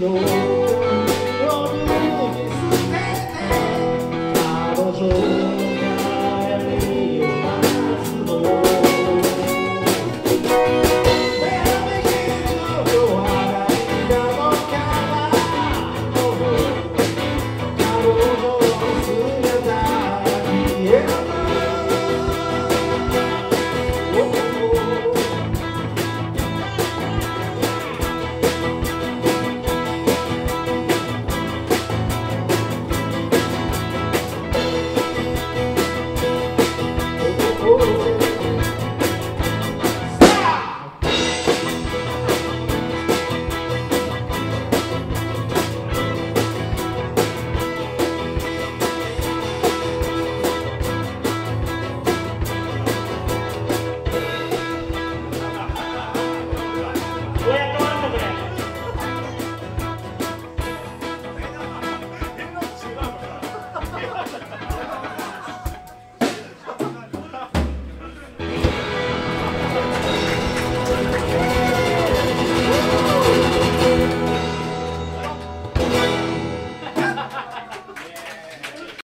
No.